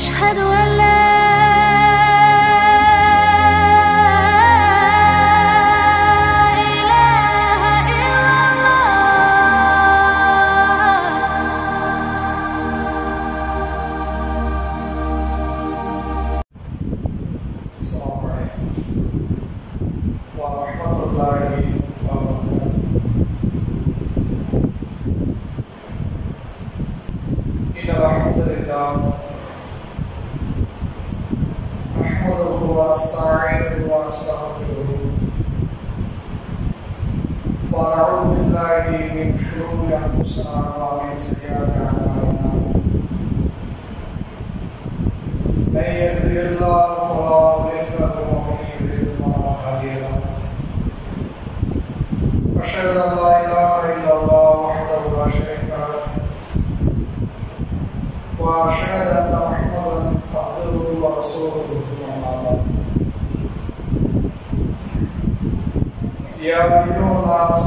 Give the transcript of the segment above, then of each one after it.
أشهد أن لا وأشهد أن محمدا عبده ورسوله أما بعد. يا أيها الناس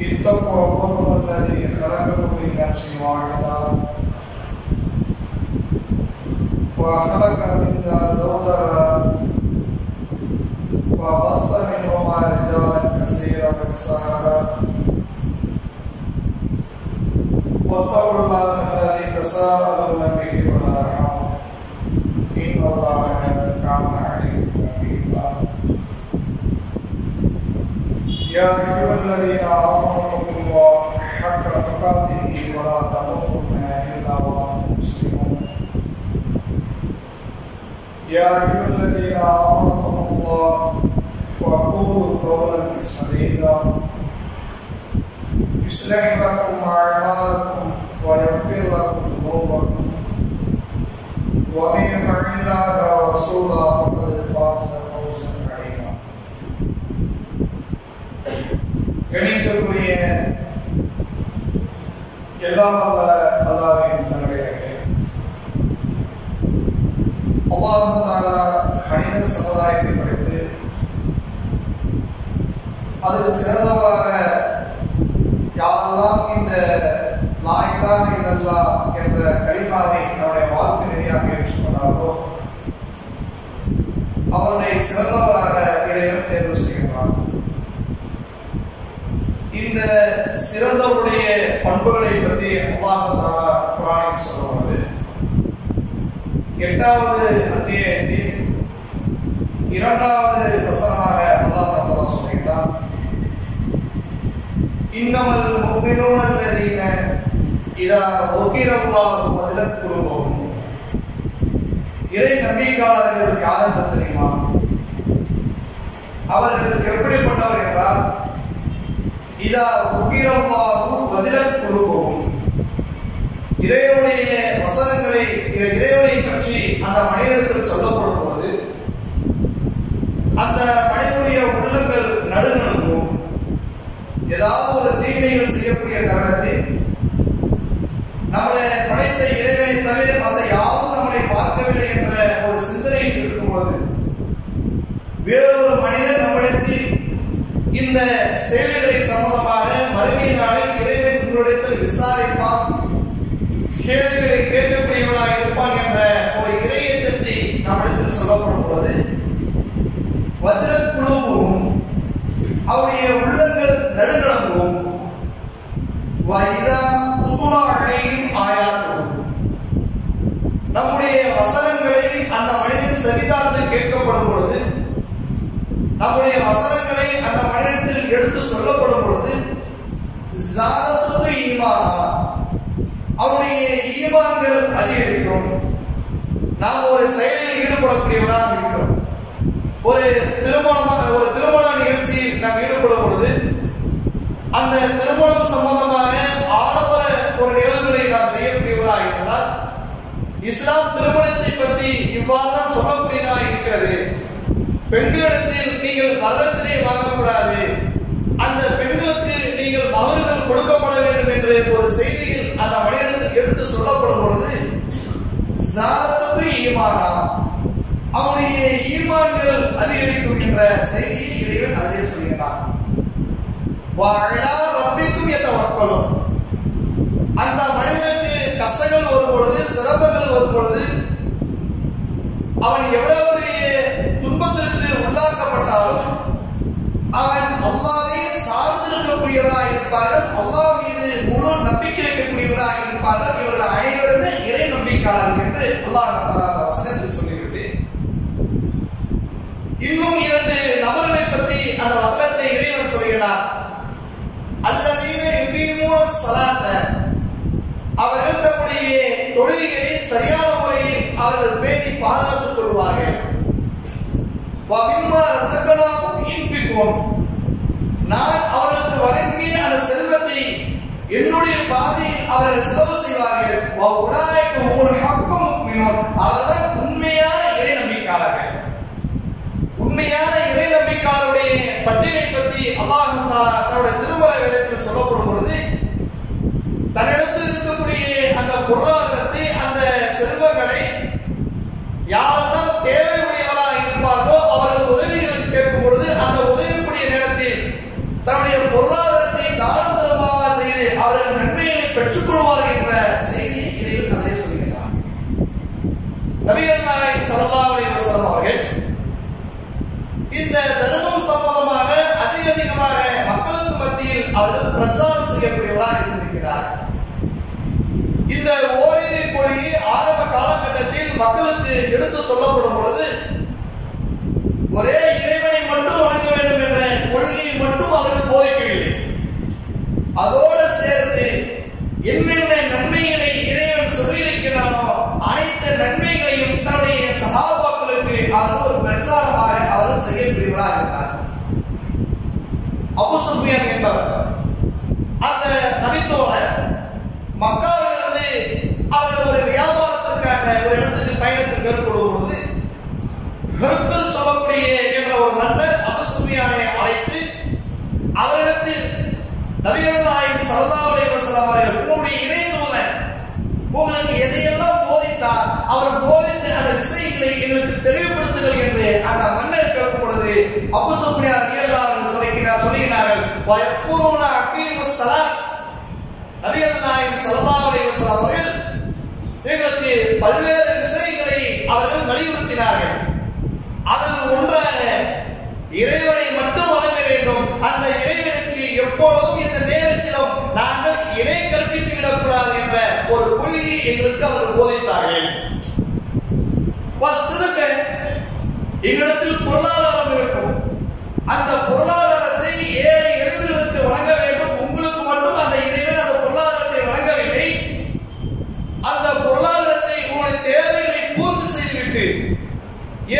اتقوا ربكم الذي خلقكم من نفس واحدة وخلق منها زوجها واتقوا الله الذي تساءلون به والارحام ان الله كان عليكم رقيبا يا ايها الذين امنوا اتقوا الله حق تقاته ولا تموتن الا وانتم مسلمون. يا أيها الذين آمنوا اتقوا الله وقولوا قولا سديدا. يصلح لكم أعمالكم ويغفر لكم ذنوبكم ومن يطع الله ورسوله فقد فاز فوزا عظيما கணிதக்குரிய எல்லா வல்ல அல்லாஹ்வின் நல்லடியார்களே அல்லாஹ் தாலா மனித சமுதாயத்தை படைத்து அதில் சிறந்தவராக யாரெல்லாம் இந்த லாயிலா இல்லல்லா என்ற கலிமாவை அவருடைய வாழ்க்கை நெறியாக ஏற்றுக்கொண்டார்களோ அவர்களை சிறந்தவராக இறைவன் தேர்வு செய்கிறார் இந்த சிறந்தவருடைய பண்புகளை பற்றி அல்லாஹ் குரானில் சொல்லுவது எட்டாவது அத்தியாயத்தில் இரண்டாவது வசனமாக அல்லாஹ் தஆலா சொல்கிறார் இன்னமல் முஃமினூன அல்லதீன இதா உகிரல்லாஹு வஜலத் குலூபுஹும் இறை நம்பிக்கையாளர்கள் யார் என்று தெரியுமா? அவர்களுக்கு எப்படிப்பட்டவர் என்றால் இதா உகிரல்லாஹு பதிலர் குலூபுஹும் இறைவனுடைய வசனங்களை இறைவனை பற்றி அந்த மனிதர்கள் சொல்லப்படும் போது அந்த மனிதனுடைய உள்ளங்கள் ஏதாவது ஒரு தீமைகள் செய்யக்கூடிய தருணத்தில் நம்மளை படைத்த இறைவனை தவிர மற்ற யாரும் நம்மளை பார்க்கவில்லை என்ற ஒரு சிந்தனையில் இருக்கும்போது வேறொரு மனிதன் நம்மிடத்தில் இந்த செயல்களை சம்பந்தமாக மறுமை நாளில் இறைவன் உங்களிடத்தில் விசாரிப்பான் கேள்விகளை கேட்கக்கூடியவனாக இருப்பான் என்ற ஒரு இறையச்சத்தை நம்மிடத்தில் சொல்லப்படும் பொழுது வஜ்ரத் குழுவும் அவருடைய உள்ள நடுநடுங்கும் வைரா புத்துலா அழையும் ஆயாக்கும் நம்முடைய வசனங்களை அந்த மனிதன் சரிதார்ந்து கேட்கப்படும் பொழுது நம்முடைய வசனங்களை அந்த மனிதத்தில் எடுத்து சொல்லப்படும் பொழுது சாதத்துக்கு ஈமானா? அவருடைய ஈமான்கள் அதிகரிக்கும். நாம் ஒரு செயலில் ஈடுபடக்கூடியவனாக இருக்கிறோம். ஒரு திருமணமாக ஒரு திருமண நிகழ்ச்சி நாம் ஈடுபடும் பொழுது அந்த திருமணம் சம்பந்தமாக ஆடம்பர ஒரு நிகழ்வுகளை நாம் செய்யக்கூடியவராக இருந்தால் இஸ்லாம் திருமணத்தை பற்றி இவ்வாறு தான் சொல்லக்கூடியதாக இருக்கிறது. பெண்களிடத்தில் நீங்கள் வரதட்சணை வாங்கக்கூடாது. அந்த பெண்களுக்கு நீங்கள் மகர்கள் கொடுக்கப்பட வேண்டும் என்று ஒரு செய்தியில் அந்த மனிதனுக்கு எடுத்து சொல்லப்படும் பொழுது ஜாதத்துக்கு ஈமானா? அவனுடைய ஈமான்கள் அதிகரிக்கின்ற செய்தியை இறைவன் அதிலே சொல்கிறான் வாழா ரப்பிக்கும் என்ற வற்பலும் அந்த மனிதனுக்கு கஷ்டங்கள் வரும் பொழுது சிரமங்கள் வரும் பொழுது அவன் எவ்வளவு பெரிய துன்பத்திற்கு உள்ளாக்கப்பட்டாலும் அவன் அல்லாவே சார்ந்திருக்கக்கூடியவனாக இருப்பார்கள். இவர்கள் அனைவருமே இறை நம்பிக்கையாளர்கள் என்று அல்லாஹ் வசனத்தில் சொல்லிவிட்டு இன்னும் இரண்டு நபர்களை பற்றி அந்த வசனத்தை இறைவன் சொல்கிறார். அல்லதீன யுகீமூன அவர்கள் தம்முடைய சரியான முறையில் அவர்கள் பேணி பாதுகாத்துக் கொள்வார்கள். வமிம்மா ரசகனாகும் இன்ஃபிக்கும் நான் அவர்களுக்கு வழங்கிய அந்த செல்வத்தை என்னுடைய பாதையில் அவர்கள் செலவு செய்வார்கள். உடாய்க்கு ஒரு ஹக்கம் அவர்தான் உண்மையான இறை நம்பிக்கையாளர்கள் உண்மையான இறை நம்பிக்கையாளருடைய பட்டியலை பற்றி அல்லாஹ் தஆலா தன்னுடைய திருமலை வேதத்தில் சொல்லப்படும் பொழுது தன்னிடத்தில் இருக்கக்கூடிய அந்த பொருளாதாரத்தை அந்த செல்வங்களை யாரெல்லாம் தேவையுடையவராக இருப்பார்களோ அவர்கள் உதவிகள் கேட்கும் பொழுது அந்த உதவிக்கூடிய நேரத்தில் தன்னுடைய பொருளாதாரத்தை தானம் தருமாக செய்து அவர்கள் நன்மையை பெற்றுக் கொள்வார்கள் என்ற செய்தியை இறைவன் அதிலே சொல்கிறார் நபிகள் நாயகம் ஸல்லல்லாஹு அவர்கள் இந்த தர்மம் சம்பந்தமாக அதிக அதிகமாக மக்களுக்கு மத்தியில் அவர்கள் பிரச்சாரம் செய்யக்கூடியவராக இருந்திருக்கிறார். இந்த ஓரிரை மொழி ஆரம்ப காலகட்டத்தில் மக்களுக்கு எடுத்து சொல்லப்படும் பொழுது ஒரே இறைவனை மட்டும் வணங்க வேண்டும் என்ற கொள்கையை மட்டும் அவர்கள் போதிக்கவில்லை. அதோடு சேர்ந்து என்னென்ன நன்மைகளை இறைவன் சொல்லியிருக்கிறானோ அனைத்து நன்மை தன்னுடைய சகாபாக்களுக்கு அவர் ஒரு பிரச்சாரமாக அவர்கள் பிரிவராக இருந்தார் அபு சுஃபியான் என்பவர் அந்த நபித்தோட மக்காவிலிருந்து அவர் ஒரு வியாபாரத்திற்காக ஒரு இடத்துக்கு பயணத்தில் மேற்கொள்ளும் பொழுது ஹெர்குல் சொல்லக்கூடிய என்ற ஒரு நண்பர் அபு சுஃபியானை அழைத்து அவரிடத்தில் நபிகள் நாயகம் ஸல்லல்லாஹு அலைஹி அவர்கள் உங்களுடைய இணை உங்களுக்கு எதையெல்லாம் போதித்தார் அவர் போதி அந்த விஷயங்களை எங்களுக்கு தெளிவுபடுத்துங்கள் என்று அந்த மன்னர் கேட்கும் பொழுது அபு சுஃபியான் ரலியல்லாஹு சொல்லுகிறார் சொல்லுகிறார்கள் வயக்கூருன அகீமுஸ் ஸலாத். நபிகள் நாயகம் ஸல்லல்லாஹு அவர்கள் எங்களுக்கு பல்வேறு விஷயங்களை அவர்கள் வலியுறுத்தினார்கள். அதில் ஒன்றாக இறைவனை மட்டும் வழங்க வேண்டும். அந்த இறைவனுக்கு எப்பொழுதும் இந்த நேரத்திலும் நாங்கள் இணை கற்பித்து விடக்கூடாது என்ற ஒரு கொள்கையை எங்களுக்கு அவர்கள் போதித்தார்கள். எங்களிடத்தில் பொருளாதாரம் இருக்கும் அந்த பொருளாதாரத்தை ஏழை எளிர்களுக்கு வழங்க வேண்டும் உங்களுக்கு மட்டும் அந்த இறைவன் அந்த பொருளாதாரத்தை வழங்கவில்லை அந்த பொருளாதாரத்தை உங்களுடைய தேவைகளை பூர்த்தி செய்துவிட்டு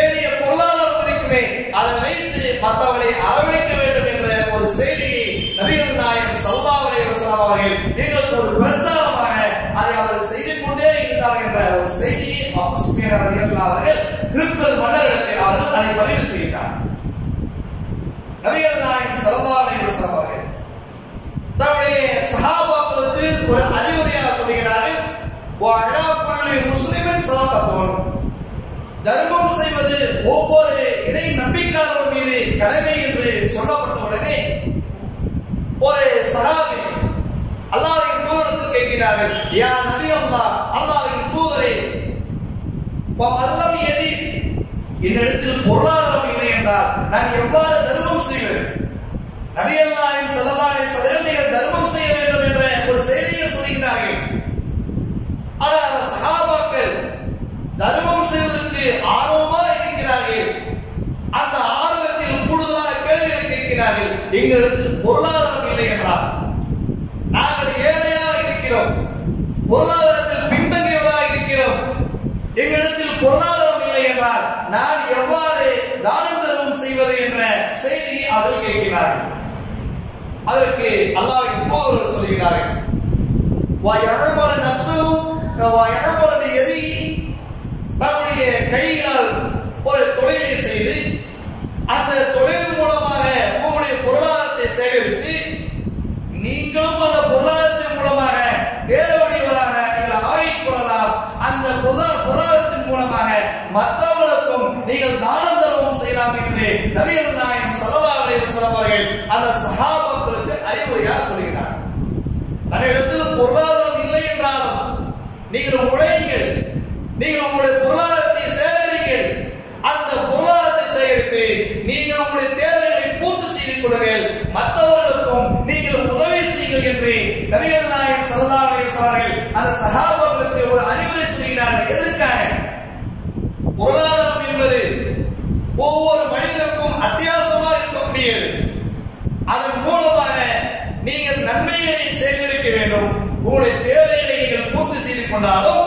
ஏறிய பொருளாதாரம் இருக்குமே அதை வைத்து மற்றவர்களை அரவணைக்க வேண்டும் என்ற ஒரு செய்தியை நபிகள் நாயகம் ஸல்லல்லாஹு அலைஹி வஸல்லம் அவர்கள் எங்களுக்கு ஒரு பிரச்சாரமாக அதை அவர்கள் செய்து கொண்டே இருந்தார் என்ற ஒரு செய்தியை அபூ சுஃபியான் ரலியல்லாஹு அவர்கள் திருக்குறள் மன்னரிடத்தில் அவர்கள் அதை பதிவு செய்தார் நபிகள் நாயகம் ஸல்லல்லாஹு அலைஹி வஸல்லம் அவர்கள் தன்னுடைய சஹாபாக்களுக்கு ஒரு அறிவுரையாக சொல்கிறார்கள் வஅலா குல்லி முஸ்லிமின் ஸலாத்தun தர்மம் செய்வது ஒவ்வொரு இறை நம்பிக்கையாளர் மீது கடமை என்று சொல்லப்பட்ட உடனே ஒரு சஹாபி அல்லாஹ்வின் தூதரத்தில் கேட்கிறார்கள் யா நபி அல்லாஹ் அல்லாஹ்வின் தூதரே வல்லம் எதி என்னிடத்தில் பொருளாதாரம் இல்லை என்றால் நான் எவ்வாறு தர்மம் செய்வது? நபி அல்லாஹின் ஸல்லல்லாஹு நீங்கள் தர்மம் செய்ய வேண்டும் என்ற ஒரு செய்தியை சொல்கிறார்கள் ஆனால் அந்த சஹாபாக்கள் தர்மம் செய்வதற்கு ஆர்வமா இருக்கிறார்கள். அந்த ஆர்வத்தில் கூடுதலாக கேள்விகள் கேட்கிறார்கள். எங்களுக்கு பொருளாதாரம் இல்லை என்றார் நாங்கள் ஏழையாக இருக்கிறோம். பொருளாதாரத்தில் பின்தங்கியவராக இருக்கிறோம். எங்களிடத்தில் பொருளாதாரம் இல்லை என்றால் நான் எவ்வாறு தானம் தர்மம் செய்வது என்ற செய்தியை கேட்கிறார்கள். அதற்கு அல்லாஹ்வின் தூதர்கள் சொல்கிறார்கள். வயழமல நப்சும் வயழமலது எதி தன்னுடைய கையால் ஒரு தொழிலை செய்து அந்த தொழில் மூலமாக உங்களுடைய பொருளாதாரத்தை சேகரித்து நீங்களும் அந்த பொருளாதாரத்தின் மூலமாக தேவையுடையவராக நீங்கள் ஆகிக் கொள்ளலாம். அந்த பொருளாதாரத்தின் மூலமாக மற்றவர்களுக்கும் நீங்கள் தான் தர்மம் செய்யலாம் என்று நபிகள் நாயகம் ஸல்லல்லாஹு அலைஹி வஸல்லம் அவர்கள் அந்த சஹாபாக்களுக்கு அறிவுரையாக சொல்கிறார் தன்னிடத்தில் பொருளாதாரம் இல்லை என்றாலும் நீங்கள் உழையுங்கள். நீங்கள் உங்களுடைய பொருளாதாரத்தை சேகரிங்கள். அந்த பொருளாதாரத்தை சேகரித்து நீங்கள் உங்களுடைய தேவைகளை பூர்த்தி செய்து கொள்ளுங்கள். மற்றவர்களுக்கும் நீங்கள் உதவி செய்யுங்கள் என்று நபிகள் நாயகம் ஸல்லல்லாஹு அலைஹி அந்த சகாபாக்களுக்கு ஒரு அறிவுரை சொல்கிறார்கள். எதற்காக? பொருளாதாரம் என்பது ஒவ்வொரு மனிதனுக்கும் அத்தியாவசியமாக இருக்கக்கூடியது அதன் மூலமாக நீங்கள் நன்மைகளை சேகரிக்க வேண்டும் உங்களுடைய தேவைகளை நீங்கள் கொண்டாலும்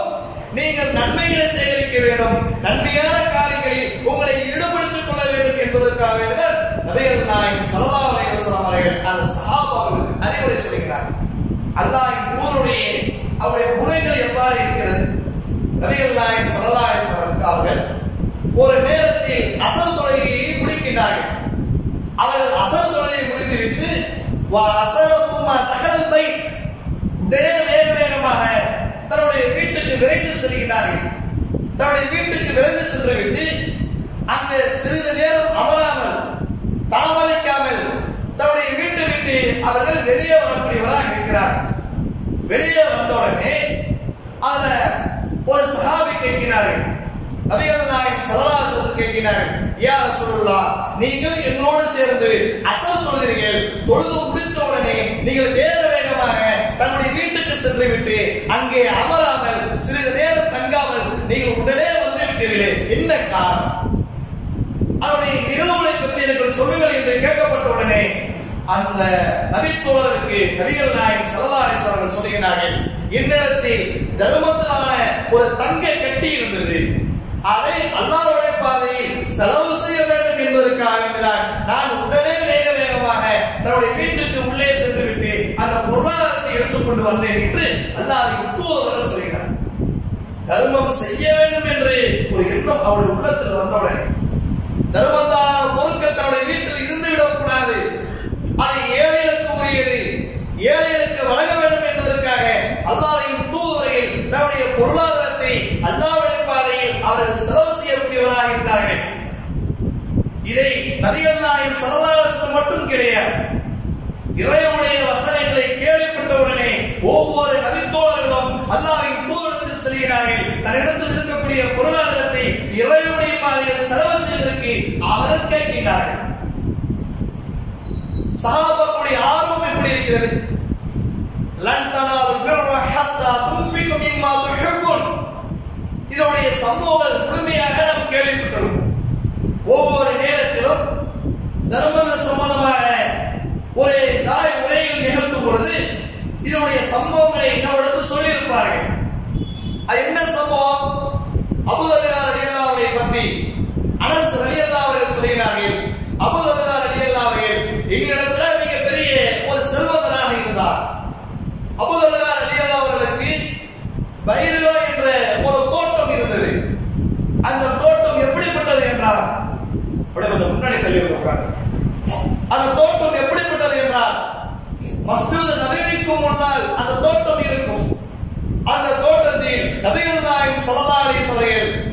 நீங்கள் நன்மைகளை சேகரிக்க வேண்டும். நன்மையான காரியங்களில் உங்களை ஈடுபடுத்திக் கொள்ள வேண்டும் என்பதற்காக வேண்டுதல் நபிகள் நாயகம் சல்லா அலைவசலாம் அவர்கள் அந்த சகாபாவுக்கு அறிவுரை சொல்கிறார். அல்லாஹ் ஊருடைய அவருடைய குணங்கள் எவ்வாறு இருக்கிறது? நபிகள் நாயகம் சல்லா அலைஹி அவர்கள் ஒரு நேரத்தில் அசல் தொழுகையை முடிக்கின்றார்கள். அவர்கள் அசல் தொழுகையை முடித்துவிட்டு வா அசரத்துமா தகல் பைத் வேக வேகமாக தன்னுடைய வீட்டுக்கு விரைந்து செல்கிறார்கள். தன்னுடைய வீட்டுக்கு விரைந்து சென்று விட்டு அங்கு சிறிது நேரம் அமராமல் தாமதிக்காமல் தன்னுடைய வீட்டை விட்டு அவர்கள் வெளியே வரக்கூடியவராக இருக்கிறார். வெளியே வந்த உடனே அத ஒரு சஹாபி கேட்கிறார்கள். நபிகள் நாயகம் சலவாசத்து கேட்கிறார்கள் யா சொல்லா நீங்கள் என்னோடு சேர்ந்து அசல் தொழுகிறீர்கள். தொழுது முடித்த உடனே நீங்கள் வேக வேகமாக தன்னுடைய வீட்டு சென்று விட்டு அங்கே அமராமல் சிறிது நேரம் தங்காமல் நீங்கள் உடனே வந்து விட்டீர்களே. என்ன காரணம்? அவருடைய நிகழ்வுகளை பற்றி எனக்கு சொல்லுங்கள் என்று கேட்கப்பட்ட உடனே அந்த நபித்தோழருக்கு நபிகள் நாயகம் செல்லாரிஸ் அவர்கள் சொல்லுகிறார்கள் என்னிடத்தில் தர்மத்திலான ஒரு தங்க கட்டி இருந்தது. அதை அல்லாஹ்வுடைய பாதையில் செலவு செய்ய வேண்டும் என்பதற்காக வேண்டிதான் நான் உடனே வேக வேகமாக தன்னுடைய வீட்டுக்கு உள்ளே சென்று விட்டு அந்த கொண்டு வந்தேன் என்று அல்லாஹ் தூதர்கள் சொல்கிறார் தர்மம் செய்ய வேண்டும் என்று ஒரு எண்ணம் அவருடைய உள்ளத்தில் வந்தவுடனே தர்மத்தான பொருட்கள் தன்னுடைய வீட்டில் இருந்து விடக்கூடாது. அது ஏழைகளுக்கு உரியது ஏழைகளுக்கு வழங்க வேண்டும் என்பதற்காக அல்லாஹ்வின் தூதுவரையில் தன்னுடைய பொருளாதாரத்தை அல்லாவுடைய பாதையில் அவர்கள் செலவு செய்யக்கூடியவராக இருந்தார்கள். இதை நதிகள் நாயின் ஸல்லல்லாஹு மட்டும் கிடையாது. இறைவனுடைய வசனங்களை கேள்விப்பட்டவுடனே ஒவ்வொரு நபித்தோழர்களும் அல்லாவின் தூதரத்தில் செல்கிறார்கள். தன்னிடத்தில் இருக்கக்கூடிய பொருளாதாரத்தை இறைவனுடைய பாதையில் செலவு செய்வதற்கு அவர்கள் கேட்கின்றார்கள். சஹாபாக்களுடைய ஆர்வம் எப்படி இருக்கிறது? இதனுடைய சம்பவங்கள் முழுமையாக நாம் கேள்விப்பட்டோம் ஒவ்வொரு நேரத்திலும் தர்மங்கள் சம்பந்தமாக ஒரு தாய் உரையில் நிகழ்த்தும் பொழுது இதனுடைய சம்பவங்களை பாருங்க அது என்ன சம்பவம்? அபுதல்லார் ரலியல்லாஹு அவர்களை பற்றி அனஸ் ரலியல்லாஹு அவர்கள் சொல்கிறார்கள். அபுதல்லா ரலியல்லாஹு அவர்கள் எங்களிடத்தில் மிகப்பெரிய ஒரு செல்வந்தனாக இருந்தார். அபுதல்லா அலியல்லா அவர்களுக்கு பைருவா என்ற ஒரு தோட்டம் இருந்தது. அந்த தோட்டம் எப்படிப்பட்டது என்றால் அப்படியே கொஞ்சம் முன்னாடி தள்ளி உட்கார்ந்து அந்த தோட்டம் எப்படிப்பட்டது என்றால் மஸ்தூத் நபிக்கு முன்னால் அந்த தோட்டம் இருக்கும் அந்த தோட்டத்தில் நபிகள் நாயகம் ஸல்லல்லாஹு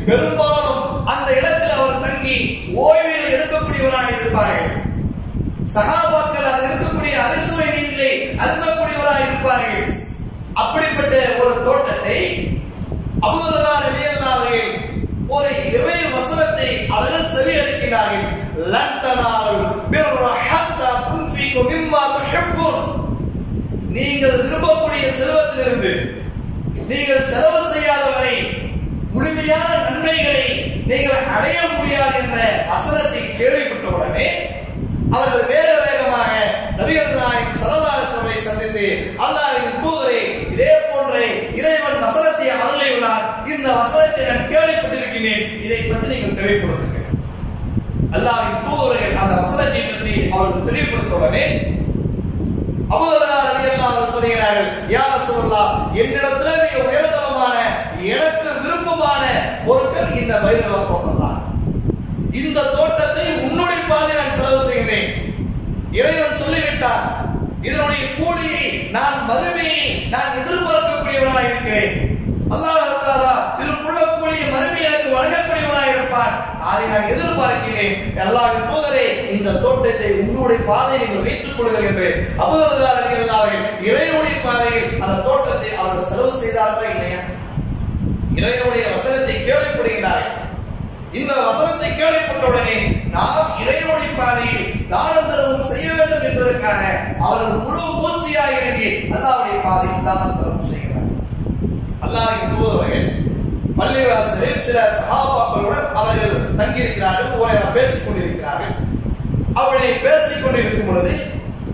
பெரும்பாலும் அந்த இடத்தில் அவர் தங்கி ஓய்வில் எடுக்கக்கூடியவராக இருப்பார்கள். சகாபாக்கள் அதில் இருக்கக்கூடிய அரிசுவை நீரை அருந்தக்கூடியவராக இருப்பார்கள். அப்படிப்பட்ட ஒரு தோட்டத்தை அபுதுல்லா ரலியல்லாஹு ஒரு இறை வசனத்தை அவர்கள் செவி அளிக்கிறார்கள் தனாலுல் பிர்ர ஹத்தா துன்ஃபிகு மிம்மா துஹிப்புன். நீங்கள் விரும்பக்கூடிய செல்வத்திலிருந்து நீங்கள் செலவு செய்யாதவரை முழுமையான நன்மைகளை நீங்கள் அடைய முடியாது என்ற வசனத்தை கேள்விப்பட்ட உடனே அவர்கள் வேக வேகமாக நபிகள் நாயகம் ஸல்லல்லாஹு சந்தித்து அல்லாஹ்வின் தூதரை இதே போன்ற இறைவன் வசனத்தை அருளையுள்ளார் இந்த வசனத்தை நான் கேள்விப்பட்டிருக்கிறேன். இதை பற்றி நீங்கள் தெளிவுபடுத்துங்க அல்லாஹ்வின் தூதர்கள் அந்த வசனத்தை பற்றி அவர்கள் தெளிவுபடுத்த உடனே அவர்கள் ரலியல்லாஹு யார் சொல்லலாம் யா ரசூலுல்லாஹ் உயர்ந்த விருப்பமான எனக்கு விருப்பமான பொருட்கள் இந்த பைரவ தோட்டம் இந்த தோட்டத்தை உன்னுடைய பாதை நான் செலவு செய்கிறேன். இறைவன் சொல்லிவிட்டார் இதனுடைய கூலியை நான் மறுமையை நான் எதிர்பார்க்கக்கூடியவனாக இருக்கிறேன் அல்லாஹ் இருக்காதா இதற்குள்ள கூலியை மறுமை எனக்கு வழங்கக்கூடியவனாக இருப்பான் அதை பார்க்கிறேன். எதிர்பார்க்கிறேன் போதரே இந்த தோட்டத்தை உன்னுடைய பாதையை நீங்கள் வைத்துக் கொள்ளுங்கள் என்று அபுதல்லாஹ் ரலியல்லாஹு அவர்கள் இறைவனுடைய பாதையில் அந்த தோட்டத்தை அவர்கள் செலவு செய்தார்களா இல்லையா? இறைவனுடைய வசனத்தை கேள்விப்படுகின்றார்கள். இந்த வசனத்தை கேள்விப்பட்டவுடனே நாம் இறைவனுடைய பாதையில் தானம் தர்மம் செய்ய வேண்டும் என்பதற்காக அவர்கள் முழு மூச்சியாக இறங்கி அல்லாவுடைய பாதையில் தானம் தர்மம் செய்கிறார் அல்லாவின் தூதர்கள் பள்ளிவாசலில் சில சகாபாக்களுடன் அவர்கள் தங்கியிருக்கிறார்கள் பேசிக் கொண்டிருக்கிறார்கள் அவளை பேசிக் கொண்டிருக்கும் பொழுது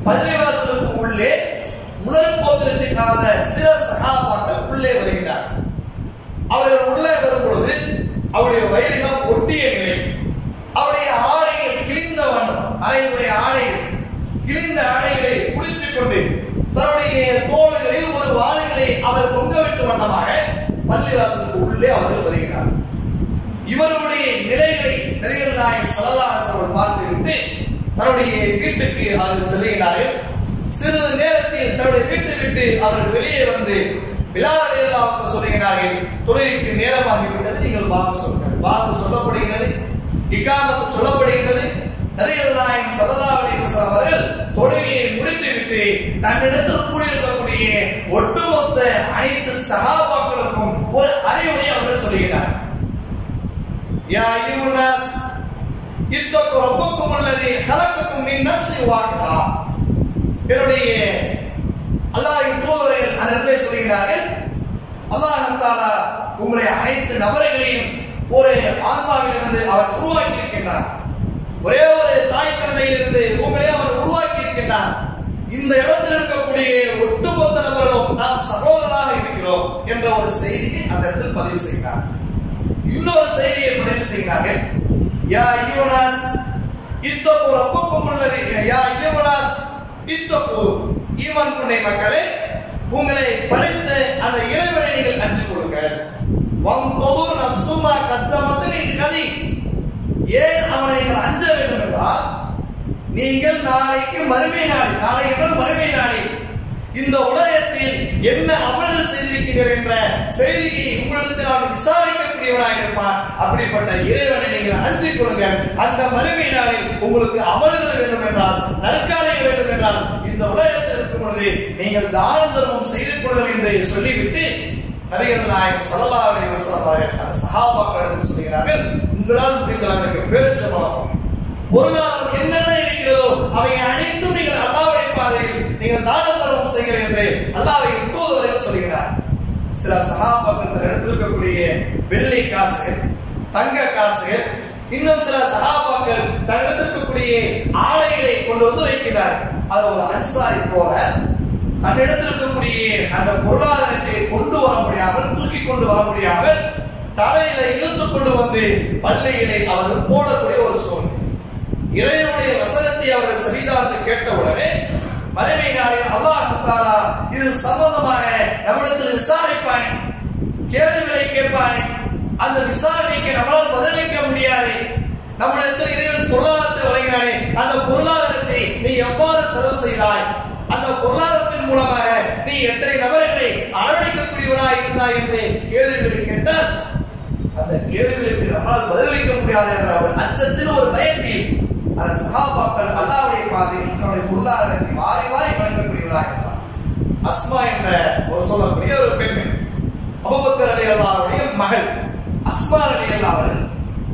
பள்ளிவாசலுக்கு உள்ளே முதல் கோத்திரத்திற்கான சில சகாபாக்கள் உள்ளே வருகிறார்கள் அவர்கள் உள்ளே வரும் பொழுது அவருடைய வயிறுகள் ஒட்டிய நிலை அவருடைய ஆடைகள் கிழிந்த வண்ணம் அனைவருடைய ஆடைகள் கிழிந்த ஆடைகளை குளித்துக் கொண்டு தன்னுடைய தோள்களில் ஒரு வாழைகளை அவர் தொங்கவிட்டு வண்ணமாக பள்ளிவாசலுக்கு உள்ளே அவர்கள் வருகிறார் இவருடைய நிலைகளை நபிகள் நாயகம் ஸல்லல்லாஹு பார்த்துவிட்டு தன்னுடைய வீட்டுக்கு அவர்கள் செல்கிறார்கள். சிறிது நேரத்தில் தன்னுடைய வீட்டை விட்டு அவர்கள் வெளியே வந்து பிலால் சொல்லுகிறார்கள் தொழுகைக்கு நேரமாகிவிட்டது. நீங்கள் வாக்கு சொல்லுங்கள். வாக்கு சொல்லப்படுகிறது இக்காமத்து சொல்லப்படுகிறது நபிகள்நாயகம் சல்லல்லாஹு அலைஹி வஸல்லம் அவர்கள் தொழுகையை முடித்துவிட்டு தன்னிடத்தில் கூடியிருக்கக்கூடிய ஒட்டுமொத்த அனைத்து சகாபாக்களுக்கும் ஒரு அறிவுரை அவர்கள் சொல்லுகிறார். யா அய்யுன்னாஸ் இத்தக்கு ரப்பக்கும் அல்லது ஹலக்கக்கும் மின் நஃப்ஸி வாஹிதா. என்னுடைய அல்லாஹ்வின் தூதர்கள் அல்லாஹ் தாலா உங்களுடைய அனைத்து நபர்களையும் ஒரு ஆன்மாவிலிருந்து அவர் உருவாக்கி இருக்கின்றார் ஒரே ஒரு தாய் தந்தையிலிருந்து உங்களை அவர் உருவாக்கி இருக்கின்றார் இந்த இடத்தில் இருக்கக்கூடிய ஒட்டுமொத்த நபர்களும் நாம் சகோதரராக இருக்கிறோம் என்ற ஒரு செய்தியை அந்த இடத்தில் பதிவு செய்கிறார். இன்னொரு செய்தியை பதிவு செய்கிறார்கள். யா ஐயோனாஸ் இத்தப்பு ரப்புக்கும் உள்ளது யா ஐயோனாஸ் இத்தப்பு இவன் குண்டை மக்களே உங்களை படித்து அந்த இறைவனை நீங்கள் அஞ்சு கொடுங்கள். வம்போது நம் சும்மா கத்தமத்தில் இது கதை. ஏன் அவனை நீங்கள் அஞ்ச வேண்டும் என்றால் நீங்கள் நாளைக்கு மறுமை நாளை நாளை என்றால் மறுமை நாளை இந்த உலகத்தில் என்ன அமல்கள் செய்திருக்கிறீர்கள் என்ற செய்தியை உங்களுக்கு அவன் விசாரிக்கக்கூடியவனாக இருப்பான் அப்படிப்பட்ட இறைவனை நீங்கள் அஞ்சு கொள்ளுங்கள். அந்த மறுமை நாளில் உங்களுக்கு அமல்கள் வேண்டும் என்றால் நற்காரியங்கள் வேண்டும் என்றால் இந்த உலகத்தில் இருக்கும் பொழுது நீங்கள் தான தர்மம் செய்து கொள்ளுங்கள் என்று சொல்லிவிட்டு நபிகள் நாயகம் சல்லா அலி வசலம் அவர்கள் அந்த சொல்கிறார்கள் உங்களால் முடிந்தவர்களுக்கு பேரிச்சம்பளம் பொருளாதாரம் என்னென்ன இருக்கிறதோ அவை அனைத்தும் நீங்கள் அல்லாவுடைய பாதையில் நீங்கள் தான தர்மம் செய்கிறீர்கள் என்று அல்லாவை தூதுவர்கள் சொல்கிறார். சில சகாபாக்கள் எடுத்திருக்கக்கூடிய வெள்ளி காசுகள் தங்க காசுகள் இன்னும் சில சகாபாக்கள் தங்களிடத்தில் ஆடைகளை கொண்டு வந்து வைக்கிறார் அது ஒரு அன்சாரி போல தன்னிடத்தில் அந்த பொருளாதாரத்தை கொண்டு வர முடியாமல் தூக்கி கொண்டு வர முடியாமல் தலையில இழுத்து கொண்டு வந்து பள்ளியிலே அவர்கள் போடக்கூடிய ஒரு சூழ்நிலை இறைவனுடைய வசனத்தை அவர்கள் செவிதார்ந்து கேட்டவுடனே மறுமை நாளில் அல்லாஹ் இது சம்பந்தமாக நம்மிடத்தில் விசாரிப்பானே கேள்விகளை கேட்பானே. அந்த விசாரணைக்கு நம்மளால் பதிலளிக்க முடியாது. நம்மிடத்தில் இறைவன் பொருளாதாரத்தை வழங்கினானே. அந்த பொருளாதாரத்தை நீ எவ்வாறு செலவு செய்தாய்? அந்த பொருளாதாரத்தின் மூலமாக நீ எத்தனை நபர்களை அரவணைக்கக்கூடியவனாய் இருந்தாய் என்று கேள்விகளை கேட்டால் அந்த கேள்விகளுக்கு நம்மால் பதிலளிக்க முடியாது என்ற ஒரு அச்சத்தில் ஒரு பயத்தில் அந்த சகாபாக்கள் அல்லாவுடைய பாதையில் தன்னுடைய பொருளாதாரத்தை மாறி மாறி வழங்கக்கூடியவராக இருந்தார். அஸ்மா என்ற ஒரு சொல்லக்கூடிய ஒரு பெண்மணி அபுபக்கர் அலி அல்லாவுடைய மகள். அஸ்மா அலி அவர்கள்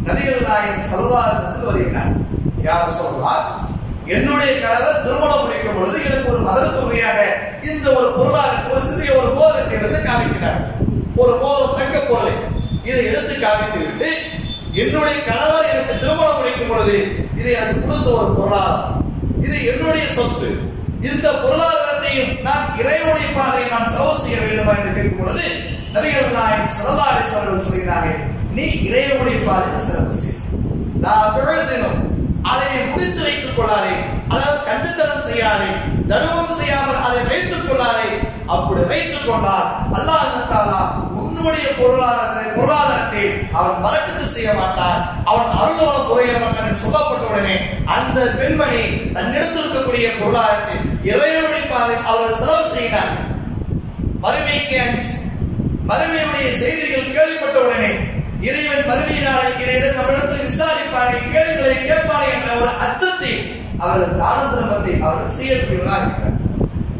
நபிகள் நாயகம் சல்வாசத்தில் வருகிறார். யார் சொல்லலாம் என்னுடைய கணவர் திருமணம் முடிக்கும் பொழுது எனக்கு ஒரு மகள் தொகையாக இந்த ஒரு பொருளாதாரத்தை ஒரு சிறிய ஒரு போதத்தை வந்து காமிக்கிறார் ஒரு போதம் தங்க பொருளை இதை எடுத்து காமித்து விட்டு என்னுடைய கணவர் எனக்கு திருமணம் முடிக்கும் பொழுது இதை எனக்கு கொடுத்த ஒரு பொருளாதாரம். இது என்னுடைய சொத்து. இந்த பொருளாதாரத்தையும் நான் இறைவனுடைய பாதை நான் செலவு செய்ய வேண்டுமா என்று கேட்கும் பொழுது நபிகள் நாயம் ஸல்லல்லாஹு அலைஹி சொல்கிறார்கள் நீ இறைவனுடைய பாதையில் செலவு செய். நான் தொழுதினும் அதை முடித்து வைத்துக் கொள்ளாதே. அதாவது கஞ்சத்தனம் செய்யாதே. தர்மம் செய்யாமல் அதை வைத்துக் கொள்ளாதே. அப்படி வைத்துக் கொண்டால் அல்லாஹ் தாலா உன்னுடைய பொருளாதாரத்தை பொருளாதாரத்தை அவன் மறக்கத்து செய்ய மாட்டான். அவன் அருளவன குறைய மாட்டான் என்று சொல்லப்பட்டவுடனே அந்த பெண்மணி தன்னிடத்தில் இருக்கக்கூடிய பொருளாதாரத்தை இறைவனுடைய பாதை அவர்கள் செலவு செய்கிறார் மறுமைக்கு அஞ்சு. மறுமையுடைய செய்திகள் கேள்விப்பட்ட உடனே இறைவன் மறுமையினாலே இறைவன் நம்மிடத்தில் விசாரிப்பானே கேள்விகளை கேட்பானே என்ற ஒரு அச்சத்தை அவர்கள் தான தர்மத்தை அவர்கள் செய்யக்கூடியவர்களாக இருக்கிறார்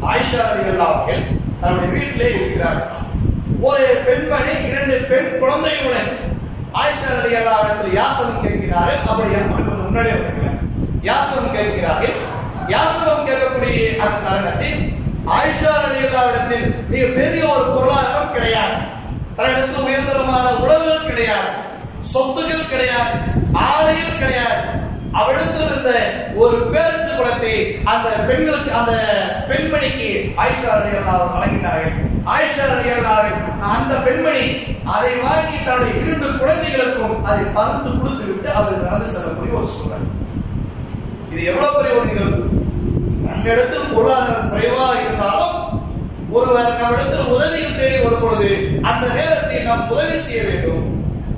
ஆயிஷா அவர்கள் தன்னுடைய வீட்டிலே இருக்கிறார்கள் ஒரு பெண்மணி இரண்டு பெண் குழந்தைகளுடன் ஆயிஷா அலி அவர்கள் யாசகம் கேட்கிறார்கள். அப்படி கொஞ்சம் முன்னாடியே வந்துக்கிறேன் யாசகம் கேட்கிறார்கள். யாசகம் கேட்கக்கூடிய அந்த தருணத்தில் ஆயிஷா அலி அல்லாவிடத்தில் மிக பெரிய ஒரு பொருளாதாரம் கிடையாது. தன்னிடத்தில் உயர்தரமான உணவுகள் கிடையாது. சொத்துகள் கிடையாது. ஆலைகள் கிடையாது. அவளுக்கு இருந்த ஒரு பேருந்து குளத்தை அந்த பெண்களுக்கு அந்த பெண்மணிக்கு ஆயிஷா அலியல்லா அவர் வழங்கினார்கள். ஆயிஷா அலியல்லாவில் அந்த பெண்மணி அதை வாங்கி தன்னுடைய இரண்டு குழந்தைகளுக்கும் அதை பறந்து கொடுத்து விட்டு அவர் நடந்து செல்லக்கூடிய ஒரு சூழல் இது எவ்வளவு பெரிய ஒரு நிகழ்வு? நம்மிடத்தில் பொருளாதாரம் குறைவாக இருந்தாலும் ஒருவர் நம்மிடத்தில் உதவியில் தேடி வரும் பொழுது அந்த நேரத்தை நாம் உதவி செய்ய வேண்டும்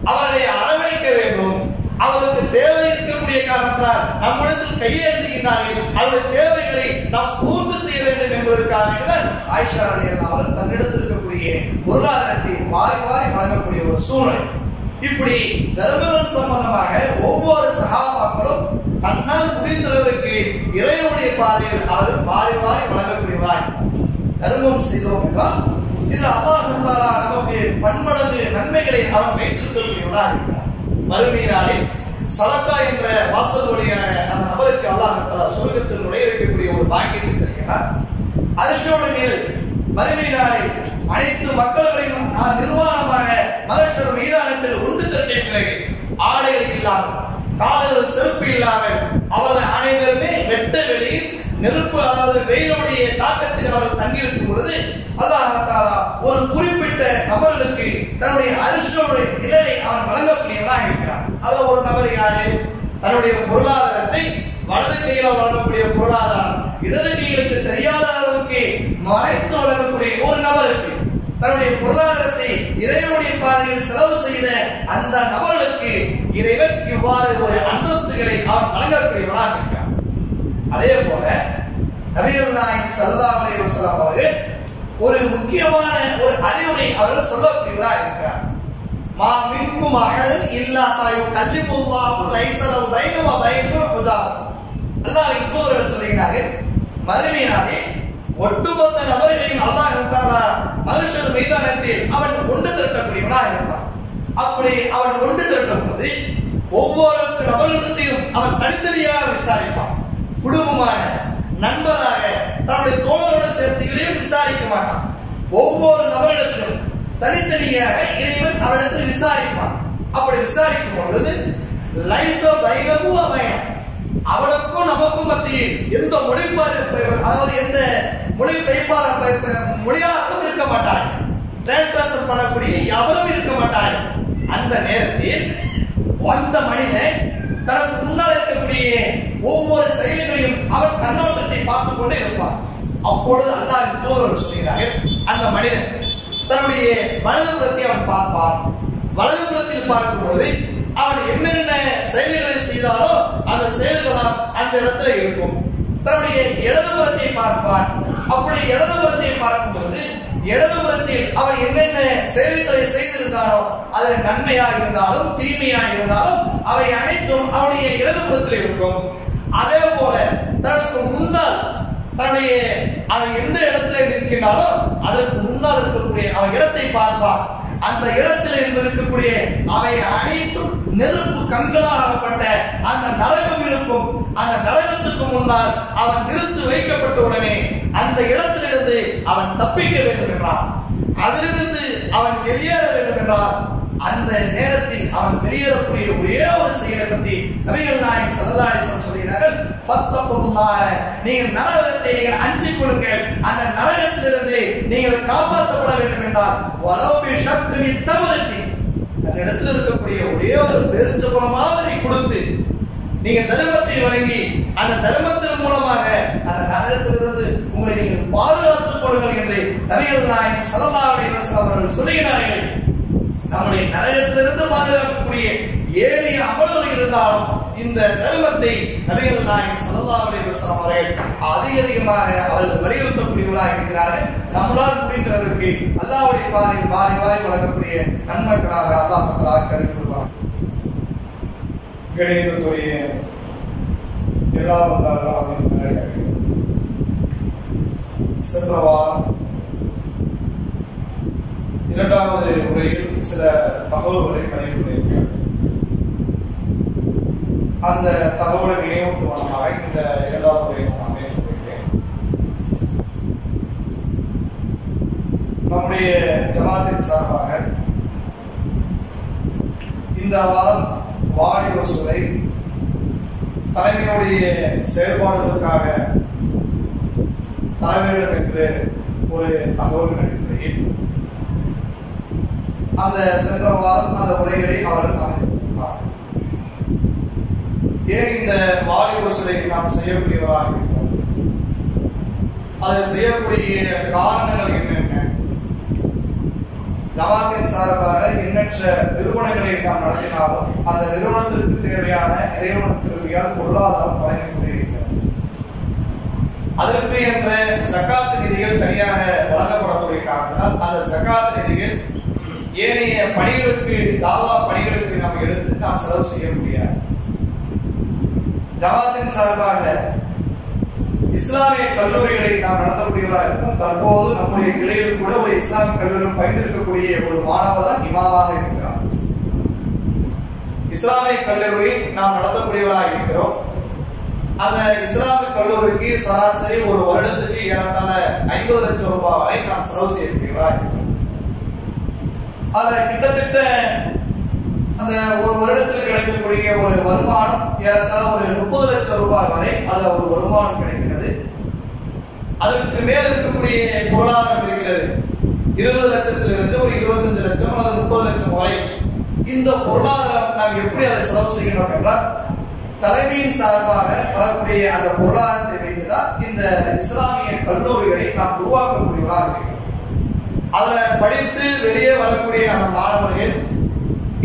அவர்களை அரவணைக்க வேண்டும். அவர்களுக்கு தேவை இருக்கக்கூடிய காரணத்தால் நம்மிடத்தில் கையெழுத்துகின்றார்கள் அவருடைய தேவைகளை நாம் பூர்த்தி செய்ய வேண்டும் என்பதற்காக தான் ஆயிஷா அலி அவர் இருக்கக்கூடிய பொருளாதாரத்தை வாரி வாரி வழங்கக்கூடிய ஒரு சூழ்நிலை. இப்படி தர்மம் சம்பந்தமாக ஒவ்வொரு சகாபாக்களும் தன்னால் முடிந்தளவுக்கு இறைவனுடைய பாதையில் அவர்கள் வாரி மாறி வழங்கக்கூடியவராய் தர்மம் செய்தோம் என்றால் இதில் அல்லாஹ் நமக்கு பன்மடங்கு நன்மைகளை அவன் வைத்திருக்கக்கூடியவனாக இருக்கிறார் மறுமையினாலே நாளில் சலக்கா என்ற வாசல் வழியாக அந்த நபருக்கு அல்லாஹ் தஆலா சொர்க்கத்தில் நுழைய வைக்கக்கூடிய ஒரு பாக்கியத்தை தருகிறார் அரிசோடு மேல் மறுமையினாலே அனைத்து மக்களையும் நான் நிர்வாணமாக மகேஸ்வர மைதானத்தில் உண்டு திரட்டியிருக்கிறேன். ஆடைகள் இல்லாமல் காலர்கள் செருப்பு இல்லாமல் அவர்கள் அனைவருமே வெட்ட வெளியில் நெருப்பு அதாவது வெயிலுடைய தாக்கத்தில் அவர்கள் தங்கியிருக்கும் பொழுது அல்லாஹாலா ஒரு குறிப்பிட்ட நபர்களுக்கு தன்னுடைய அரிசோடைய நிழலை அவன் வழங்கக்கூடியவனாக இருக்கிறான். அதுல ஒரு நபர் யாரு? தன்னுடைய பொருளாதாரத்தை வலது கையில வழங்கக்கூடிய பொருளாதாரம் இடது கையிலுக்கு தெரியாத அளவுக்கு மறைத்து வழங்கக்கூடிய ஒரு நபருக்கு தன்னுடைய பொருளாதாரத்தை இறைவனுடைய பாதையில் செலவு செய்த அந்த நபர்களுக்கு இறைவன் இவ்வாறு ஒரு அந்தஸ்துகளை அவர் வழங்கக்கூடியவனாக இருக்கிறான் அதே போல நபிகள் நாயகம் சல்லா அலைஹி அவர்கள் ஒரு முக்கியமான ஒரு அறிவுரை அவர்கள் சொல்லக்கூடியவராக இருக்கிறார் மா மின்கும் அஹதன் இல்லா சாயு கல்லிமுல்லாஹு லைஸலு பைனு வ பைனு ஹுஜாப் அல்லாஹ் இன்னொரு சொல்கிறார்கள் மறுமையினாலே ஒட்டுமொத்த நபர்களையும் அல்லாஹ் இருந்தாரா மனுஷன் மைதானத்தில் அவன் ஒன்று திரட்டக்கூடியவனாக இருப்பான் அப்படி அவன் ஒன்று திரட்டும் போது ஒவ்வொரு நபர்களிடத்தையும் அவன் தனித்தனியாக விசாரிப்பான். குடும்பமாக நண்பராக தன்னுடைய தோழரோடு சேர்த்து இறைவன் விசாரிக்க மாட்டான். ஒவ்வொரு நபரிடத்திலும் தனித்தனியாக இறைவன் அவனிடத்தில் விசாரிப்பான். அப்படி விசாரிக்கும் பொழுது லைசோ பைனகு அவனுக்கும் நமக்கும் மத்தியில் எந்த மொழிப்பாடு அதாவது எந்த மொழி பெய்ப்பாளர் மொழியாளரும் இருக்க மாட்டார். டிரான்ஸ்லேஷன் பண்ணக்கூடிய எவரும் இருக்க மாட்டார். அந்த நேரத்தில் அந்த மனிதன் தனக்கு முன்னால் இருக்கக்கூடிய ஒவ்வொரு செயல்களையும் அவர் கண்ணோட்டத்தை பார்த்து கொண்டே இருப்பார். அப்பொழுது அல்லாஹ் இன்னொரு சொல்கிறார்கள் அந்த மனிதன் தன்னுடைய வலதுபுறத்தை அவன் பார்ப்பான். வலதுபுறத்தில் பார்க்கும்போது அவன் என்னென்ன செயல்களை செய்தாலோ அந்த செயல்களாம் அந்த இடத்துல இருக்கும். தன்னுடைய இடதுபுறத்தை பார்ப்பான். அப்படி இடதுபுறத்தை பார்க்கும்போது இடதுபுறத்தில் அவன் என்னென்ன செயல்களை செய்திருந்தாரோ அது நன்மையாக இருந்தாலும் தீமையாக இருந்தாலும் அவை அனைத்தும் அவனுடைய இடதுபுறத்தில் இருக்கும். அதே போல தனக்கு முன்னால் தன்னுடைய அவர் எந்த இடத்துல இருக்கின்றாலோ அதற்கு முன்னால் இருக்கக்கூடிய அவன் இடத்தை பார்ப்பான். அந்த இடத்தில் இருந்து இருக்கக்கூடிய அவை அனைத்தும் நெருப்பு கண்களாகப்பட்ட அந்த நரகம் இருக்கும். அந்த நரகத்துக்கு முன்னால் அவன் நிறுத்தி வைக்கப்பட்ட உடனே அந்த இடத்திலிருந்து அவன் தப்பிக்க வேண்டும் என்றான். அதிலிருந்து அவன் வெளியேற வேண்டும் என்றார் அந்த நேரத்தில் அவன் வெளியேறக்கூடிய ஒரே ஒரு செயலை பத்தி நபிகள் நாயகம் சததாரிசம் சொல்லினார்கள் நீங்கள் நரகத்தை நீங்கள் அஞ்சிக் கொடுங்கள். அந்த நரகத்திலிருந்து நீங்கள் காப்பாற்றப்பட வேண்டும் என்றார் வலவு சக்தி தவறுக்கு அந்த இடத்துல இருக்கக்கூடிய ஒரே ஒரு பெருஞ்சபலம் மாதிரி கொடுத்து நீங்க தர்மத்தை வழங்கி அந்த தர்மத்தின் மூலமாக அந்த நகரத்திலிருந்து உங்களை நீங்கள் பாதுகாத்துக் கொள்ளுங்கள் என்று நபிகள் நாயகம் ஸல்லல்லாஹு அவர்கள் சொல்லுகிறார்கள். நம்முடைய நரகத்திலிருந்து பாதுகாக்கக்கூடிய ஏழை அமல்கள் இருந்தாலும் இந்த தர்மத்தை நபிகள் நாயகம் சல்லா அலைஹி வஸல்லம் அவர்கள் அதிக அதிகமாக அவர்கள் வலியுறுத்தக்கூடியவராக இருக்கிறார்கள். நம்மளால் முடிந்தவருக்கு அல்லாவுடைய பாதை வாரி வாரி வழங்கக்கூடிய நன்மக்களாக அல்லாஹ் மக்களாக கருதுவார் கிடைக்கக்கூடிய எல்லா வல்லாவின் நல்லடியார்களே. சென்ற வாரம் இரண்டாவது முறையில் சில தகவல்களை பதிவு அந்த தகவலை நினைவூட்டுவனமாக இந்த இரண்டாவது முறையை நான் மேற்கொள்கிறேன் நம்முடைய ஜமாத்தின் சார்பாக இந்த வாரம் வாடி வசூலை தலைமையுடைய செயல்பாடுகளுக்காக தலைமையிடம் என்று ஒரு தகவல் அடிப்படையில் அந்த சென்ற வாரம் அந்த உரைகளை அவர்கள் அமைத்திருக்கிறார் ஏன் இந்த வாலிப சிலைக்கு நாம் செய்யக்கூடியவராக இருக்கிறோம்? அதை செய்யக்கூடிய காரணங்கள் என்னென்ன? ஜவாத்தின் சார்பாக எண்ணற்ற நிறுவனங்களை நாம் நடத்தினாலும் அந்த நிறுவனத்திற்கு தேவையான இறைவன் திருவியால் பொருளாதாரம் வழங்கிக் அதற்கு என்ற சக்காத்து நிதிகள் தனியாக வழங்கப்படக்கூடிய காரணத்தால் அந்த சக்காத்து நிதிகள் ஏனைய பணிகளுக்கு தாவா பணிகளுக்கு நாம் எடுத்து நாம் செலவு செய்ய முடியாது. ஜமாத்தின் சார்பாக இஸ்லாமிய கல்லூரிகளை நாம் நடத்தக்கூடியவராக இருக்கும். தற்போது நம்முடைய கிளையில் கூட ஒரு இஸ்லாமிய கல்லூரியில் பயின்றிருக்கக்கூடிய ஒரு மாணவர் தான் இமாமாக இருக்கிறார். இஸ்லாமிய கல்லூரி நாம் நடத்தக்கூடியவராக இருக்கிறோம். அந்த இஸ்லாமிய கல்லூரிக்கு சராசரி ஒரு வருடத்துக்கு ஏறத்தாழ ஐம்பது லட்சம் ரூபாய் வரை நாம் செலவு செய்யக்கூடியவராக இருக்கிறோம். அதுல கிட்டத்தட்ட அந்த ஒரு வருடத்தில் கிடைக்கக்கூடிய ஒரு வருமானம் ஏறத்தாழ ஒரு முப்பது லட்சம் ரூபாய் வரை அதுல ஒரு வருமானம் கிடைக்கிறது. அதற்கு மேல் இருக்கக்கூடிய பொருளாதாரம் இருக்கிறது. இருபது லட்சத்திலிருந்து ஒரு இருபத்தஞ்சு லட்சம் அல்லது முப்பது லட்சம் வரை. இந்த பொருளாதாரம் நாம் எப்படி அதை செலவு செய்யணும் என்றால் தலைமையின் சார்பாக வரக்கூடிய அந்த பொருளாதாரத்தை வைத்துதான் இந்த இஸ்லாமிய கல்லூரிகளை நாம் உருவாக்கக்கூடியவராக இருக்கிறோம். அதில் படித்து வெளியே வரக்கூடிய அந்த மாணவர்கள்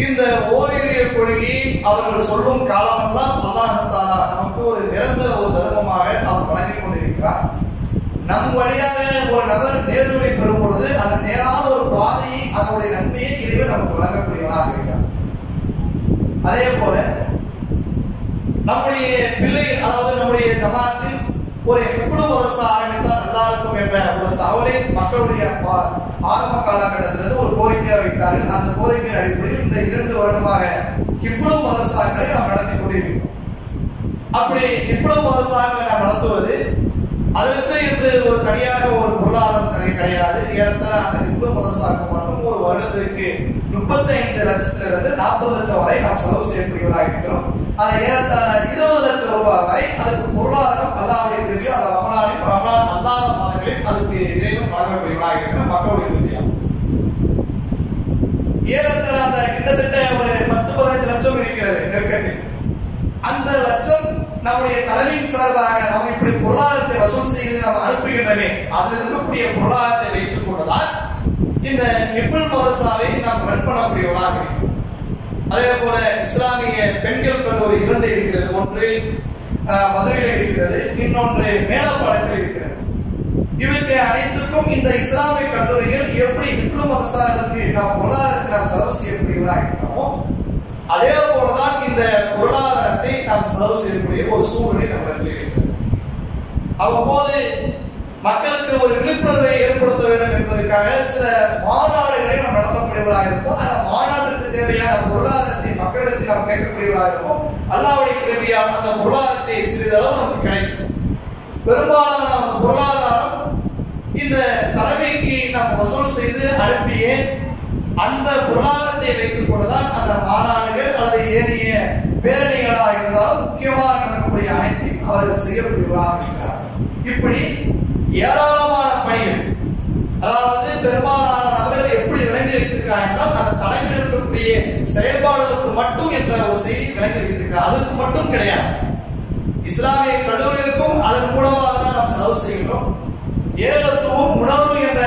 இந்த ஓரிரிய கொள்கையை அவர்கள் சொல்லும் காலமெல்லாம் அல்லாஹத்தாலா நமக்கு ஒரு நிரந்தர ஒரு தர்மமாக அவர் வழங்கிக் கொண்டிருக்கிறார். நம் வழியாக ஒரு நபர் நேர்வழி பெறும் பொழுது அந்த நேரான ஒரு பாதையை அதனுடைய நன்மையை இறைவன் நமக்கு வழங்கக்கூடியவனாக இருக்கிறார் அதே போல நம்முடைய பிள்ளை அதாவது நம்முடைய ஜமாத்தில் ஒரு ஹிப்டு வருஷம் ஆரம்பித்தால் நல்லா இருக்கும் என்ற ஒரு தகவலை மக்களுடைய பா- ஆரம்ப காலகட்டத்திலிருந்து ஒரு கோரிக்கையாக வைத்தார்கள். அந்த கோரிக்கையின் அடிப்படையில் இந்த இரண்டு வருடமாக இவ்வளவு மதசாக்களை நாம் நடத்தி கொண்டிருக்கிறோம். அப்படி இவ்வளவு மதசாக்களை நாம் நடத்துவது அதற்கு என்று ஒரு தனியாக ஒரு பொருளாதாரம் கிடையாது. ஏறத்தாழ அந்த இவ்வளவு மதரசாக்கு மட்டும் ஒரு வருடத்திற்கு முப்பத்தி ஐந்து லட்சத்திலிருந்து நாற்பது லட்சம் வரை நாம் செலவு செய்யக்கூடியவர்களாக இருக்கிறோம் அது ஏறத்தாழ இருபது லட்சம் ரூபாய் வரை அதுக்கு பொருளாதாரம் அல்லாவுடைய இருக்கு அந்த ரமலானில் ரமலான் அல்லாத மாதங்களில் அதுக்கு இறைவன் வழங்கக்கூடியவர்களாக இருக்கிறோம் மக்களுடைய இந்தியா ஏறத்தாழ அந்த கிட்டத்தட்ட ஒரு பத்து பதினெட்டு லட்சம் இருக்கிறது நெருக்கடி அந்த லட்சம் நம்முடைய தலைமையின் சார்பாக நாம் இப்படி பொருளாதாரத்தை வசூல் செய்து நாம் அனுப்புகின்றனே அதில் இருக்கக்கூடிய பொருளாதாரத்தை வைத்துக் கொண்டதால் இந்த நிபுல் மதசாவை நாம் ரன் பண்ணக்கூடியவர்களாக அதே போல இஸ்லாமிய பெண்கள் கல்லூரி இரண்டு இருக்கிறது. ஒன்று மதுரையில் இருக்கிறது. இன்னொன்று மேலப்பாளையத்தில் இருக்கிறது. இவைக்கு அனைத்துக்கும் இந்த இஸ்லாமிய கல்லூரிகள் எப்படி இப்ளு மதசாருக்கு நாம் பொருளாதாரத்தை நாம் செலவு செய்யக்கூடியவர்களாக இருக்கிறோமோ அதே போலதான் இந்த பொருளாதாரத்தை நாம் செலவு செய்யக்கூடிய ஒரு சூழ்நிலை நம்மிடத்தில் அவ்வப்போது மக்களுக்கு ஒரு விழிப்புணர்வை ஏற்படுத்த வேண்டும் என்பதற்காக சில மாநாடுகளை நாம் நடத்தக்கூடியவர்களாக இருப்போம். அந்த மாநாட்டுக்கு தேவையான பொருளாதாரத்தை மக்களிடத்தில் நாம் கேட்கக்கூடியவர்களாக இருப்போம். அல்லாவுடைய கிருபியால் அந்த பொருளாதாரத்தை சிறிதளவு நமக்கு கிடைக்கும். பெரும்பாலான பொருளாதாரம் இந்த தலைமைக்கு நாம் வசூல் செய்து அனுப்பிய அந்த பொருளாதாரத்தை வைத்துக் கொண்டுதான் அந்த மாநாடுகள் அல்லது ஏனைய பேரணிகளாக இருந்தாலும் முக்கியமாக நடக்கக்கூடிய அனைத்தையும் அவர்கள் செய்யக்கூடியவர்களாக இருக்கிறார் இப்படி ஏராளமான பணிகள் அதாவது பெரும்பாலான நபர்கள் எப்படி விளங்கி வைத்திருக்கிறார் என்றால் அந்த தலைமையில் இருக்கக்கூடிய செயல்பாடுகளுக்கு மட்டும் என்ற ஒரு செய்தி விளங்கி வைத்திருக்கிறார் அதுக்கு மட்டும் கிடையாது. இஸ்லாமிய கல்லூரிகளுக்கும் அதன் மூலமாக தான் நாம் செலவு செய்கிறோம் ஏகத்துவம் உணர்வு என்ற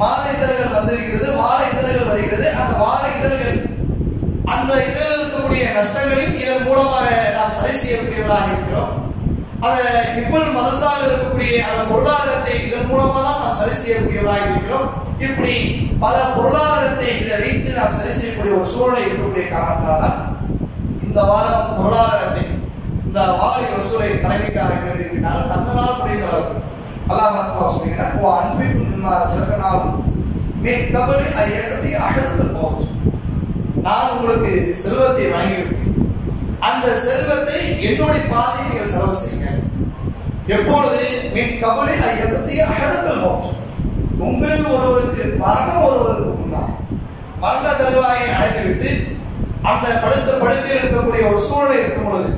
மாத இதழ்கள் வந்திருக்கிறது வார இதழ்கள் வருகிறது. அந்த வார இதழ்கள் அந்த இதழில் இருக்கக்கூடிய நஷ்டங்களையும் இதன் மூலமாக நாம் சரி செய்யக்கூடியவர்களாக இருக்கிறோம். அந்த இப்பல் மதசாக இருக்கக்கூடிய அந்த பொருளாதாரத்தை இதன் மூலமாக தான் நாம் சரி செய்யக்கூடியவர்களாக இருக்கிறோம். இப்படி பல பொருளாதாரத்தை இதை வைத்து நாம் சரி செய்யக்கூடிய ஒரு சூழ்நிலை இருக்கக்கூடிய காரணத்தினால இந்த வாரம் பொருளாதாரத்தை இந்த வாரி வசூலை தலைமைக்காக கேட்டிருக்கிறார்கள். அந்த நாள் முடிந்த அளவுக்கு. அல்லாஹ் மத்தவா சொல்லுகிறார் ஓ அன்பின் சிறக்கனாவும் மீன் கபலி ஐயக்கத்தை அகதத்தில் போச்சு நான் உங்களுக்கு செல்வத்தை வழங்கிவிட்டேன் அந்த செல்வத்தை என்னுடைய பாதையை நீங்கள் செலவு செய்யுங்க. எப்பொழுது மீன் கபலி ஐயக்கத்தை அகதத்தில் போச்சு உங்களில் ஒருவருக்கு மரணம் ஒருவருக்கு முன்னால். மரண தருவாயை அடைந்துவிட்டு அந்த படுத்த படுக்கையில் இருக்கக்கூடிய ஒரு சூழ்நிலை இருக்கும் பொழுது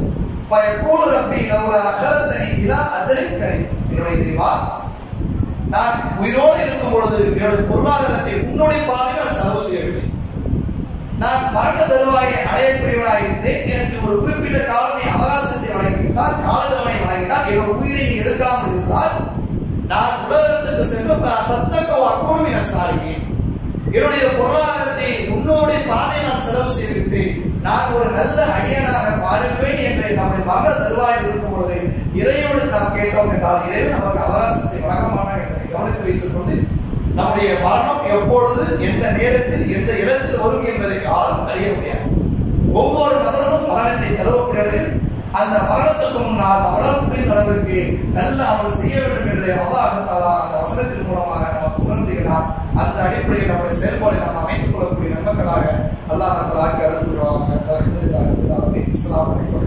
பயப்போடு ரப்பி நம்மளை அகரத்தனி இலா அஜரின் கரி என்னுடைய தேவா நான் உயிரோடு இருக்கும் பொழுது என்னுடைய பொருளாதாரத்தை உன்னுடைய பாதையில் நான் செலவு செய்யவில்லை நான் மரண தருவாயை அடையக்கூடியவனாக இருக்கிறேன் எனக்கு ஒரு குறிப்பிட்ட காலத்தை அவகாசத்தை வழங்கிவிட்டால் காலதவனை வழங்கினால் என்னோட உயிரை நீ எடுக்காமல் இருந்தால் நான் உலகத்துக்கு சென்று சத்தக்க வாக்கணும் என சாருகிறேன் என்னுடைய பொருளாதாரத்தை உன்னோட பாதை நான் செலவு செய்துவிட்டு நான் ஒரு நல்ல அடியனாக மாறுவேன் என்று நம்முடைய மரண தருவாயில் இருக்கும் பொழுது இறைவனோடு நாம் கேட்டோம் என்றால் இறைவன் நமக்கு அவகாசத்தை வழங்க மாட்டான் என்பதை கவனித்து வைத்துக் கொண்டு நம்முடைய மரணம் எப்பொழுது எந்த நேரத்தில் எந்த இடத்தில் வரும் என்பதை யாரும் அறிய முடியாது. ஒவ்வொரு நபரும் மரணத்தை தருவக்கூடியவர்கள் அந்த மரணத்துக்கு முன்னால் மரணம் தளவிற்கு நல்ல அவள் செய்ய வேண்டும் என்று அல்லாஹாலா அந்த வசனத்தின் மூலமாக நமக்கு உணர்ந்துகிறார் அந்த அடிப்படையில் நம்முடைய செயல்பாடு நாம் அமைத்துக் கொள்ளக்கூடிய நண்பர்களாக அல்லாஹ் ஆக்கி இஸ்லாம் இஸ்லாம்